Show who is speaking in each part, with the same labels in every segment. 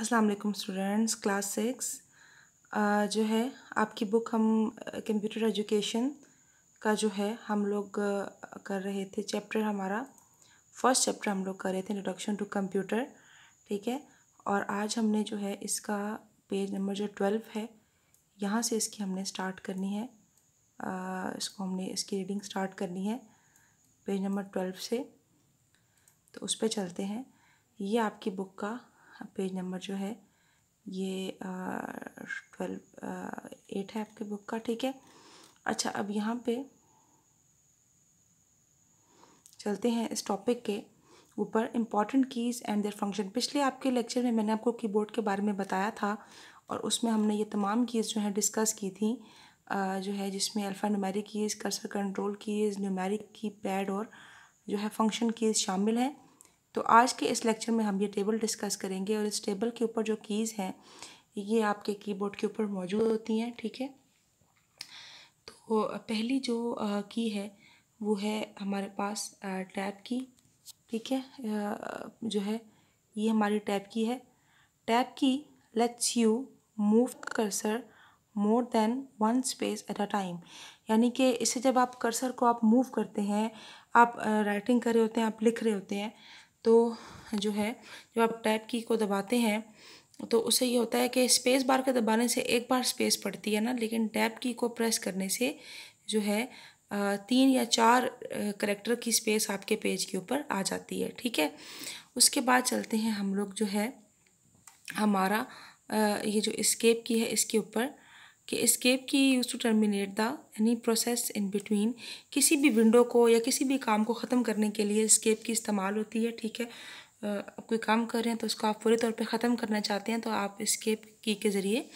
Speaker 1: अस्सलाम वालेकुम students class six. जो है आपकी बुक हम कंप्यूटर एजुकेशन का जो है हम लोग कर रहे थे चैप्टर हमारा। फ़र्स्ट चैप्टर हम लोग कर रहे थे इंट्रोडक्शन टू कंप्यूटर ठीक है? और आज हमने जो है इसका पेज नंबर जो ट्वेल्व है यहाँ से इसकी हमने स्टार्ट करनी है। आ, इसको हमने इसकी रीडिंग स्टार्ट करनी है पेज नंबर ट्वेल्व से। तो उस पर चलते हैं। ये आपकी बुक का पेज नंबर जो है, ये ट्वेल्व एट है आपके बुक का, ठीक है? अच्छा अब यहाँ पे चलते हैं इस टॉपिक के ऊपर important keys and their function पिछले आपके लेक्चर में मैंने आपको कीबोर्ड के बारे में बताया था और उसमें हमने ये तमाम कीज़ जो है डिस्कस की थी जो है जिसमें alphanumeric keys cursor control keys numeric keypad और जो है फ़ंक्शन कीज़ शामिल हैं। तो आज के इस लेक्चर में हम ये टेबल डिस्कस करेंगे और इस टेबल के ऊपर जो कीज़ हैं, ये आपके कीबोर्ड के ऊपर मौजूद होती हैं, ठीक है? तो पहली जो की है, वो है हमारे पास टैब की ठीक है? जो है, ये हमारी टैब की है। Tab key lets you move cursor more than one space at a time यानी कि इसे जब आप कर्सर को आप मूव करते हैं, आप राइटिंग कर रहे होते हैं, आप लिख रहे होते हैं तो जो है, जब आप टैप की को दबाते हैं तो उससे ये होता है कि स्पेस बार के दबाने से एक बार स्पेस पड़ती है ना, लेकिन टैप की को प्रेस करने से जो है तीन या चार करेक्टर की स्पेस आपके पेज के ऊपर आ जाती है, ठीक है? उसके बाद चलते हैं हम लोग जो है, हमारा ये जो स्केप की है, इसके ऊपर कि escape key use to terminate the any process in between किसी भी विंडो को या किसी भी काम को ख़त्म करने के लिए स्केप की इस्तेमाल होती है, ठीक है? आप कोई काम कर रहे हैं तो उसको आप पूरे तौर पे ख़त्म करना चाहते हैं तो आप स्केप की के ज़रिए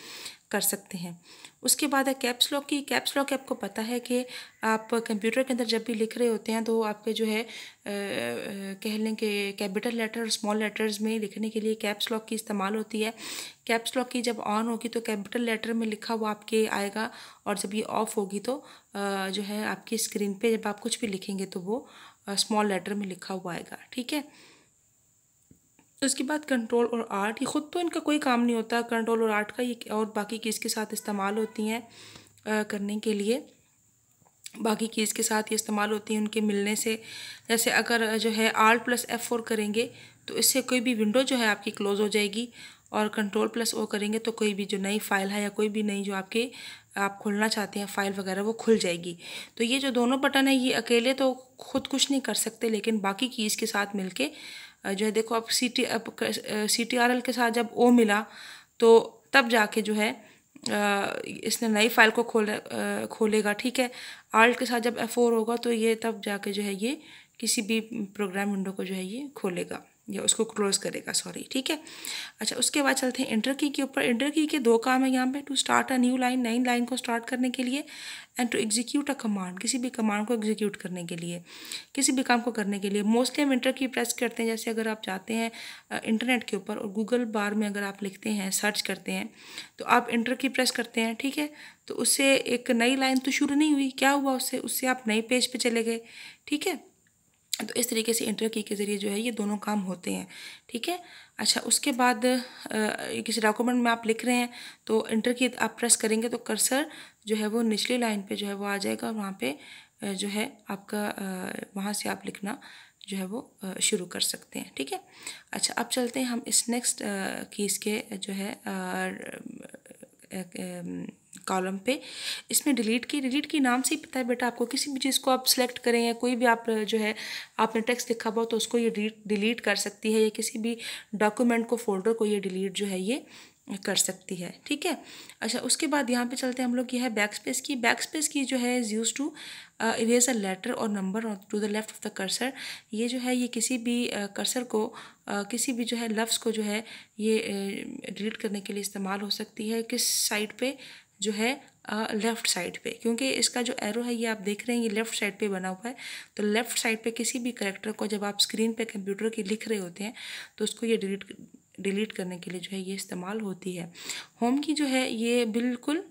Speaker 1: कर सकते हैं। उसके बाद है caps lock key caps lock आपको पता है कि आप कंप्यूटर के अंदर जब भी लिख रहे होते हैं तो आपके जो है कह लें कि कैपिटल लेटर और स्मॉल लेटर्स में लिखने के लिए कैप्स लॉक की इस्तेमाल होती है। कैप्स लॉक की जब ऑन होगी तो कैपिटल लेटर में लिखा हुआ आपके आएगा और जब ये ऑफ़ होगी तो जो है आपकी स्क्रीन पे जब आप कुछ भी लिखेंगे तो वो स्मॉल लेटर में लिखा हुआ आएगा। ठीक है? तो इसके बाद कंट्रोल और आर्ट ये ख़ुद तो इनका कोई काम नहीं होता। कंट्रोल और आर्ट का ये और बाकी कीज़ के साथ इस्तेमाल होती हैं करने के लिए। बाकी कीज़ के साथ ये इस्तेमाल होती हैं उनके मिलने से। जैसे अगर जो है आर्ट प्लस एफ़ फोर करेंगे तो इससे कोई भी विंडो जो है आपकी क्लोज़ हो जाएगी। और कंट्रोल प्लस ओ करेंगे तो कोई भी जो नई फ़ाइल है या कोई भी नई जो आपके, आप खोलना चाहते हैं फ़ाइल वगैरह, वो खुल जाएगी। तो ये जो दोनों बटन है, ये अकेले तो खुद कुछ नहीं कर सकते, लेकिन बाकी कीज़ के साथ मिलके जो है, देखो, अब सी टी अब सी टी आर एल के साथ जब ओ मिला तो तब जाके जो है इसने नई फ़ाइल को खोले खोलेगा, ठीक है? आर के साथ जब एफ़ होगा तो ये तब जाके जो है, ये किसी भी प्रोग्राम विंडो को जो है, ये खोलेगा। या उसको क्लोज करेगा सॉरी ठीक है? अच्छा उसके बाद चलते हैं इंटर की के ऊपर। इंटर की के दो काम है यहाँ पे to start a new line नई लाइन को स्टार्ट करने के लिए and to execute a command किसी भी कमांड को एग्जीक्यूट करने के लिए, किसी भी काम को करने के लिए। मोस्टली हम इंटर की प्रेस करते हैं, जैसे अगर आप जाते हैं इंटरनेट के ऊपर और गूगल बार में अगर आप लिखते हैं सर्च करते हैं तो आप इंटर की प्रेस करते हैं, ठीक है? तो उससे एक नई लाइन तो शुरू नहीं हुई, क्या हुआ उससे? उससे आप नए पेज पे चले गए, ठीक है? तो इस तरीके से इंटर की के ज़रिए जो है ये दोनों काम होते हैं ठीक है? अच्छा उसके बाद आ, किसी डॉक्यूमेंट में आप लिख रहे हैं तो इंटर की आप प्रेस करेंगे तो कर्सर जो है वो निचली लाइन पे जो है वो आ जाएगा और वहाँ पे जो है आपका वहाँ से आप लिखना जो है वो शुरू कर सकते हैं ठीक है? अच्छा अब चलते हैं हम इस नेक्स्ट कीज़ के जो है कॉलम पे। इसमें डिलीट की डिलीट की नाम से ही पता है बेटा आपको, किसी भी चीज़ को आप सिलेक्ट करें या कोई भी आप, जो है, आपने टेक्स्ट लिखा हुआ तो उसको ये डिलीट डिलीट कर सकती है। या किसी भी डॉक्यूमेंट को फोल्डर को ये डिलीट जो है ये कर सकती है ठीक है? अच्छा उसके बाद यहाँ पे चलते हैं हम लोग ये है backspace key. Backspace key जो है is use to erase a letter और number to the left of the cursor ये जो है ये किसी भी कर्सर uh, को uh, किसी भी जो है लफ्ज़ को जो है ये डिलीट uh, करने के लिए इस्तेमाल हो सकती है। किस साइड पे? जो है लेफ़्ट साइड पे। क्योंकि इसका जो एरो है ये आप देख रहे हैं ये लेफ़्ट साइड पे बना हुआ है। तो लेफ़्ट साइड पे किसी भी करेक्टर को जब आप स्क्रीन पे कंप्यूटर की लिख रहे होते हैं तो उसको ये डिलीट डिलीट करने के लिए जो है ये इस्तेमाल होती है। होम की जो है ये बिल्कुल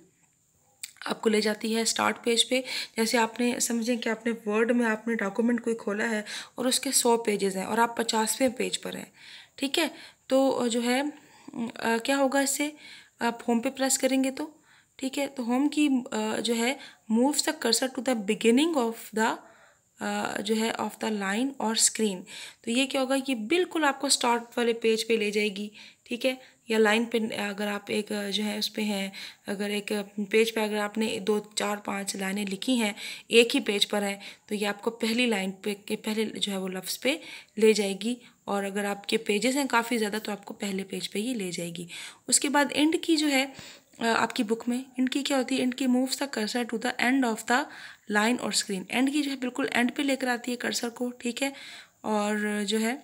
Speaker 1: आपको ले जाती है स्टार्ट पेज पे। जैसे आपने समझें कि आपने वर्ड में आपने डॉक्यूमेंट कोई खोला है और उसके सौ पेजेस हैं और आप पचासवें पेज पर हैं ठीक है? तो जो है आ, क्या होगा इससे? आप होम पे प्रेस करेंगे तो ठीक है? तो होम की आ, जो है moves the cursor to the beginning of the जो है ऑफ़ द लाइन और स्क्रीन तो ये क्या होगा ये बिल्कुल आपको स्टार्ट वाले पेज पे ले जाएगी, ठीक है? या लाइन पे अगर आप एक, जो है उस पर हैं, अगर एक पेज पे अगर आपने दो, चार, पाँच लाइनें लिखी हैं, एक ही पेज पर हैं तो ये आपको पहली लाइन पे, के पहले, जो है, वो लफ्ज़ पे ले जाएगी। और अगर आपके पेजेस हैं काफ़ी ज़्यादा तो आपको पहले पेज पे ही ले जाएगी। उसके बाद एंड की जो है आपकी बुक में एंड की क्या होती है? End key moves the cursor to the end of the line और स्क्रीन। एंड की जो है, बिल्कुल एंड पे लेकर आती है कर्सर को, ठीक है? और जो है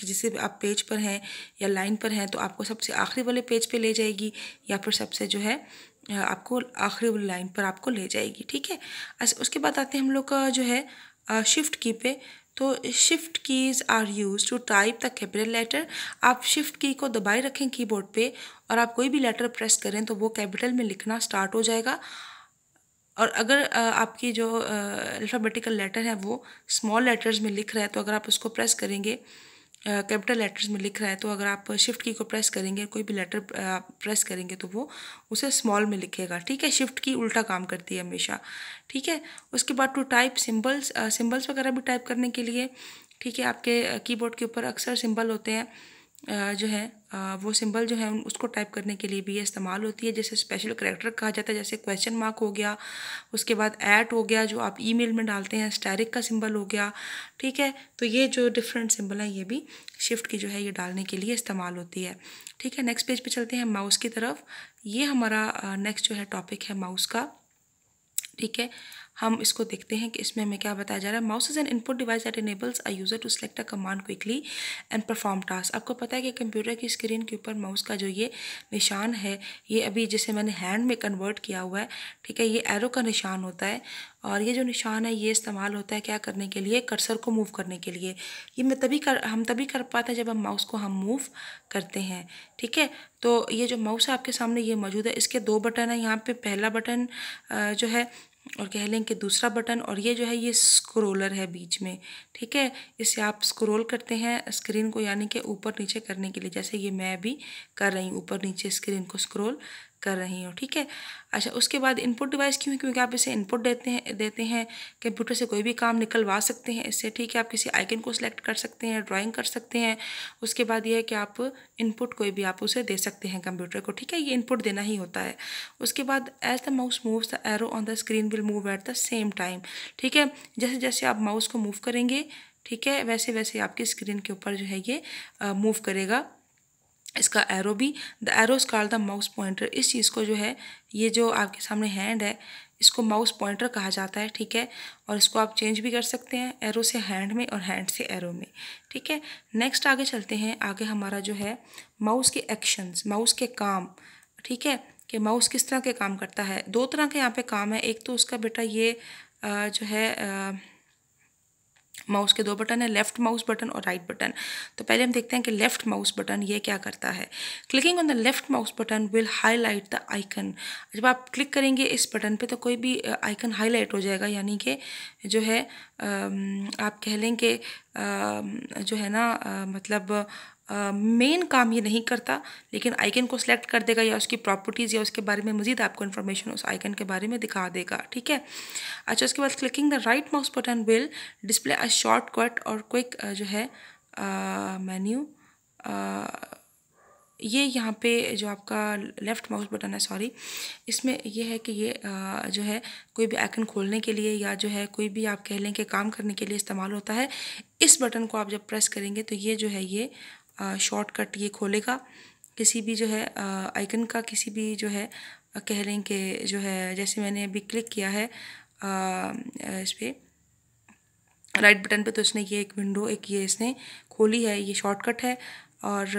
Speaker 1: जिसे आप पेज पर हैं या लाइन पर हैं तो आपको सबसे आखिरी वाले पेज पे ले जाएगी या फिर सबसे जो है आपको आखिरी वाली लाइन पर आपको ले जाएगी, ठीक है? उसके बाद आते हैं हम लोग का जो है शिफ्ट की पे। तो shift keys are use to type the capital letter आप शिफ्ट की को दबाए रखें कीबोर्ड पे और आप कोई भी लेटर प्रेस करें तो वो कैपिटल में लिखना स्टार्ट हो जाएगा। और अगर आपकी जो अल्फ़ाबेटिकल लेटर है वो स्मॉल लेटर्स में लिख रहा है तो अगर आप उसको प्रेस करेंगे कैपिटल लेटर्स में लिख रहा है तो अगर आप शिफ्ट की को प्रेस करेंगे, कोई भी लेटर प्रेस करेंगे तो वो उसे स्मॉल में लिखेगा, ठीक है? शिफ्ट की उल्टा काम करती है हमेशा, ठीक है? उसके बाद टू टाइप सिम्बल्स सिम्बल्स वगैरह भी टाइप करने के लिए, ठीक है? आपके कीबोर्ड के ऊपर अक्सर सिंबल होते हैं जो है वो सिंबल जो है उसको टाइप करने के लिए भी ये इस्तेमाल होती है। जैसे स्पेशल करेक्टर कहा जाता है, जैसे क्वेश्चन मार्क हो गया, उसके बाद ऐट हो गया, जो आप ईमेल में डालते हैं स्टैरिक का सिंबल हो गया, ठीक है? तो ये जो डिफरेंट सिंबल हैं, ये भी शिफ्ट की जो है, ये डालने के लिए इस्तेमाल होती है, ठीक है? नेक्स्ट पेज पे चलते हैं माउस की तरफ़। ये हमारा नेक्स्ट जो है टॉपिक है माउस का, ठीक है? हम इसको देखते हैं कि इसमें हमें क्या बताया जा रहा है। Mouse is an input device that enables a user to select a command quickly and perform task आपको पता है कि कंप्यूटर की स्क्रीन के ऊपर माउस का जो ये निशान है, ये अभी जिसे मैंने हैंड में कन्वर्ट किया हुआ है, ठीक है, ये एरो का निशान होता है और ये जो निशान है, ये इस्तेमाल होता है क्या करने के लिए? कर्सर को मूव करने के लिए। ये मैं तभी कर, हम तभी कर पाते हैं जब हम माउस को हम मूव करते हैं, ठीक है? तो ये जो माउस है, आपके सामने ये मौजूद है। इसके दो बटन है। यहाँ पे पहला बटन जो है और कह लें कि दूसरा बटन और ये जो है ये स्क्रोलर है बीच में, ठीक है? इसे आप स्क्रोल करते हैं स्क्रीन को यानी कि ऊपर नीचे करने के लिए, जैसे ये मैं भी कर रही हूँ, ऊपर नीचे स्क्रीन को स्क्रोल कर रही हूँ, ठीक है? अच्छा उसके बाद इनपुट डिवाइस क्यों है? क्योंकि आप इसे इनपुट देते हैं देते हैं कंप्यूटर से कोई भी काम निकलवा सकते हैं इससे, ठीक है? आप किसी आइकन को सिलेक्ट कर सकते हैं ड्राइंग कर सकते हैं, उसके बाद ये है कि आप इनपुट कोई भी आप उसे दे सकते हैं कंप्यूटर को, ठीक है? ये इनपुट देना ही होता है। उसके बाद as the mouse moves the arrow on the screen will move at the same time ठीक है? जैसे जैसे आप माउस को मूव करेंगे, ठीक है? वैसे वैसे आपकी स्क्रीन के ऊपर जो है ये मूव करेगा। इसका एरो भी the arrows call the mouse pointer इस चीज़ को जो है, ये जो आपके सामने हैंड है, इसको माउस पॉइंटर कहा जाता है, ठीक है? और इसको आप चेंज भी कर सकते हैं एरो से हैंड में और हैंड से एरो में, ठीक है? नेक्स्ट आगे चलते हैं, आगे हमारा जो है माउस के एक्शंस माउस के काम, ठीक है? कि माउस किस तरह के काम करता है? दो तरह के यहाँ पे काम है, एक तो उसका बेटा ये जो है माउस के दो बटन है लेफ़्ट माउस बटन और राइट बटन तो पहले हम देखते हैं कि लेफ़्ट माउस बटन ये क्या करता है। Clicking on the left mouse button will highlight the icon जब आप क्लिक करेंगे इस बटन पे तो कोई भी आइकन हाईलाइट हो जाएगा, यानी कि जो है आप कह लें कि जो है ना मतलब मेन काम ये नहीं करता, लेकिन आइकन को सिलेक्ट कर देगा या उसकी प्रॉपर्टीज़ या उसके बारे में मज़ीद आपको इन्फॉर्मेशन उस आइकन के बारे में दिखा देगा, ठीक है? अच्छा उसके बाद clicking the right mouse button will display a shortcut और क्विक जो है मेन्यू ये यहाँ पे जो आपका लेफ़्ट माउस बटन है सॉरी इसमें ये है कि ये जो है कोई भी आइकन खोलने के लिए या जो है कोई भी आप कह लें कि काम करने के लिए इस्तेमाल होता है, इस बटन को आप जब प्रेस करेंगे तो ये जो है ये शॉर्टकट ये खोलेगा। किसी भी जो है आइकन का किसी भी जो है कह लें कि जो है, जैसे मैंने अभी क्लिक किया है इस पर राइट बटन पे तो इसने ये एक विंडो एक ये इसने खोली है, ये शॉर्टकट है। और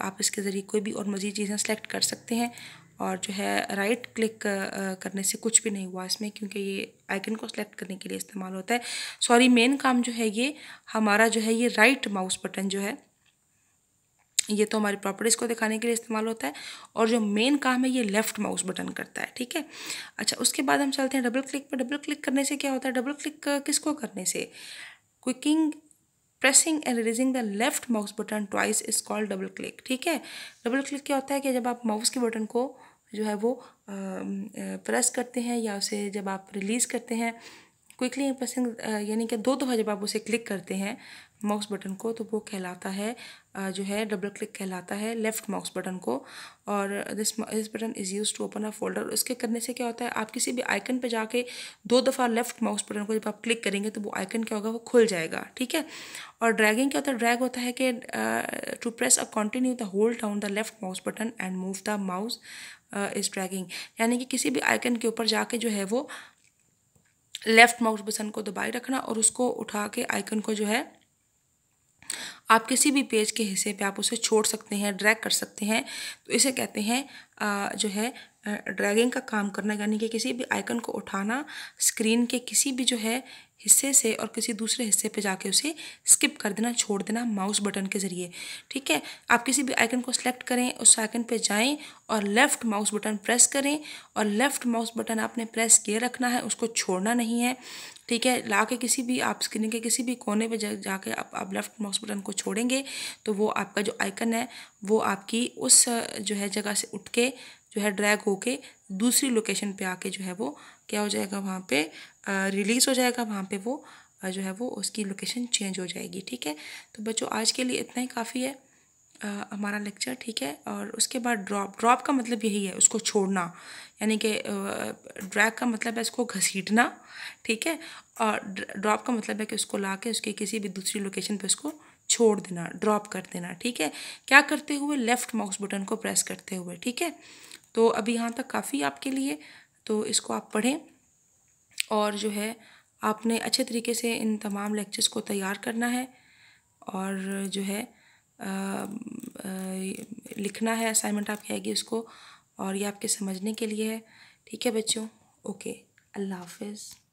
Speaker 1: आप इसके ज़रिए कोई भी और मज़ीद चीज़ें सेलेक्ट कर सकते हैं और जो है राइट क्लिक करने से कुछ भी नहीं हुआ इसमें क्योंकि ये आइकन को सेलेक्ट करने के लिए इस्तेमाल होता है। सॉरी मेन काम जो है ये, हमारा जो है ये राइट माउस बटन जो है, ये तो हमारी प्रॉपर्टीज़ को दिखाने के लिए इस्तेमाल होता है और जो मेन काम है ये लेफ़्ट माउस बटन करता है, ठीक है? अच्छा उसके बाद हम चलते हैं डबल क्लिक पर डबल क्लिक करने से क्या होता है? डबल क्लिक किसको करने से? क्विकिंग pressing and releasing the left mouse button twice is called double click ठीक है? डबल क्लिक क्या होता है कि जब आप माउस के बटन को जो है वो प्रेस करते हैं या उसे जब आप रिलीज़ करते हैं क्विकली प्रेसिंग यानी कि दो दफ़ा जब आप उसे क्लिक करते हैं माउस बटन को तो वो कहलाता है जो है डबल क्लिक कहलाता है लेफ़्ट माउस बटन को। और this this button is use to open a folder उसके करने से क्या होता है, आप किसी भी आइकन पे जाके दो दफ़ा लेफ़्ट माउस बटन को जब आप क्लिक करेंगे तो वो आइकन क्या होगा, वो खुल जाएगा, ठीक है? और ड्रैगिंग क्या होता है ड्रैग होता है कि to press a continue the hold down the left mouse button and move the mouse is dragging यानी कि किसी भी आइकन के ऊपर जाके जो है, वो लेफ़्ट माउस बटन को दबाए रखना और उसको उठा के आइकन को जो है आप किसी भी पेज के हिस्से पे आप उसे छोड़ सकते हैं ड्रैग कर सकते हैं। तो इसे कहते हैं जो है ड्रैगिंग का काम करना, यानी कि किसी भी आइकन को उठाना स्क्रीन के किसी भी जो है हिस्से से और किसी दूसरे हिस्से पे जाके उसे स्किप कर देना, छोड़ देना माउस बटन के ज़रिए। ठीक है? आप किसी भी आइकन को सिलेक्ट करें, उस आइकन पे जाएँ और लेफ़्ट माउस बटन प्रेस करें और लेफ़्ट माउस बटन आपने प्रेस किए रखना है, उसको छोड़ना नहीं है। ठीक है? ला के किसी भी, आप स्क्रीन के किसी भी कोने पे जाके आप आप लेफ़्ट माउस बटन को छोड़ेंगे तो वो आपका जो आइकन है, वो आपकी उस, जो है जगह से उठ के जो है ड्रैग होके दूसरी लोकेशन पे आके जो है वो क्या हो जाएगा वहाँ पे रिलीज़ हो जाएगा वहाँ पे वो जो है वो उसकी लोकेशन चेंज हो जाएगी ठीक है? तो बच्चों आज के लिए इतना ही काफ़ी है आ, हमारा लेक्चर ठीक है? और उसके बाद ड्रॉप ड्रॉप का मतलब यही है उसको छोड़ना यानी कि ड्रैग का मतलब है इसको घसीटना ठीक है? और ड्रॉप का मतलब है कि उसको ला के उसकी किसी भी दूसरी लोकेशन पे उसको छोड़ देना ड्रॉप कर देना ठीक है? क्या करते हुए लेफ़्ट माउस बटन को प्रेस करते हुए ठीक है? तो अभी यहाँ तक काफ़ी आपके लिए तो इसको आप पढ़ें। और जो है आपने अच्छे तरीके से इन तमाम लेक्चर्स को तैयार करना है और जो है आ, आ, लिखना है असाइनमेंट आपकी आएगी उसको और ये आपके समझने के लिए है। ठीक है बच्चों? ओके अल्लाह हाफिज़।